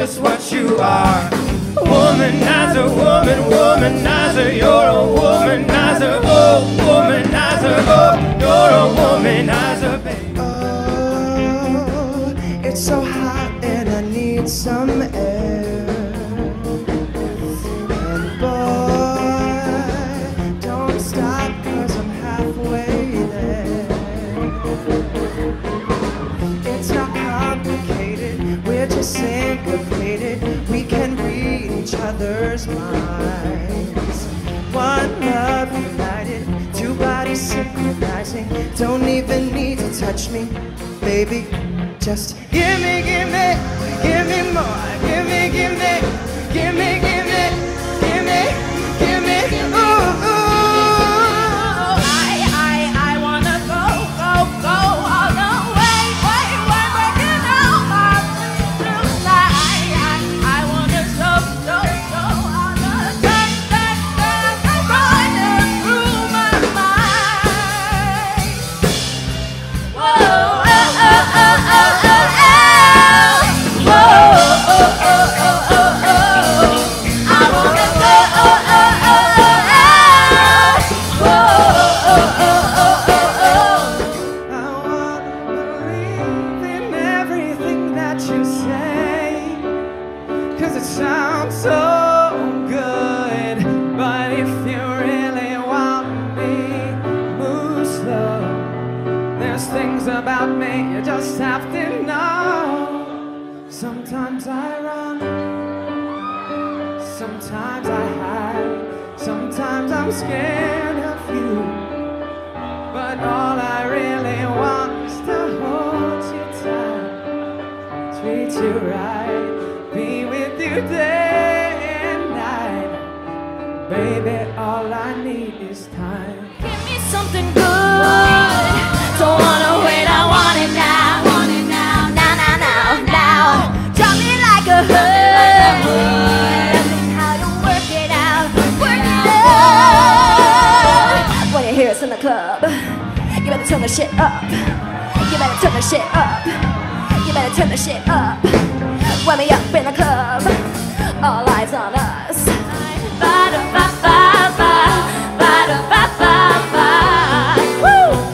just, what you are. Womanizer, woman, womanizer, you're a womanizer, oh, womanizer, oh, you're a womanizer, baby. Oh, it's so hot and I need some air. Other's minds. One love united, two bodies synchronizing. Don't even need to touch me, baby. Just give me, give me, give me more. Give me, give me, give me, sometimes I'm scared of you. But all I really want is to hold you tight, treat you right, be with you day and night. Baby, all I need is time. Give me something turn the shit up. You better turn the shit up. You better turn the shit up. When we up in the club, all eyes on us. Ba-da-ba-ba-ba, ba-da-ba-ba-ba. Woo!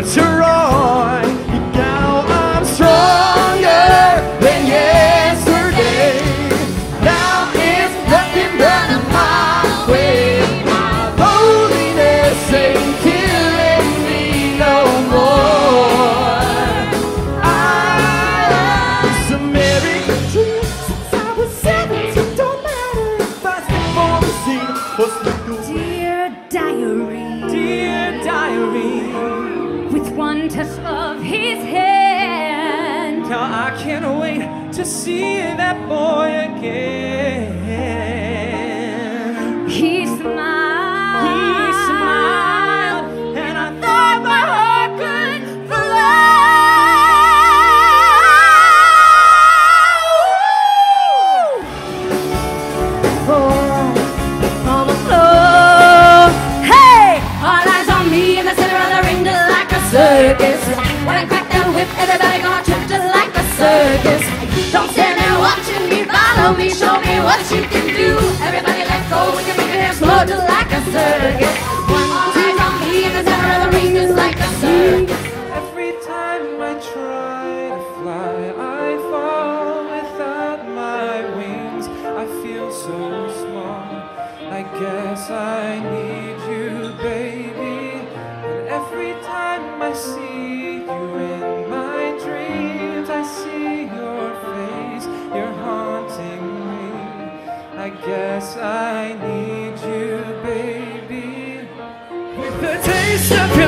But you're wrong. Now I'm stronger than yesterday. Now it's nothing but a my way. My loneliness ain't killing me no more. I was American dream since I was seventeen. Don't matter if I step on the scene. What's the goal? Dear diary, touch of his hand, now I can't wait to see that boy again. Show me, show me what you do. the taste of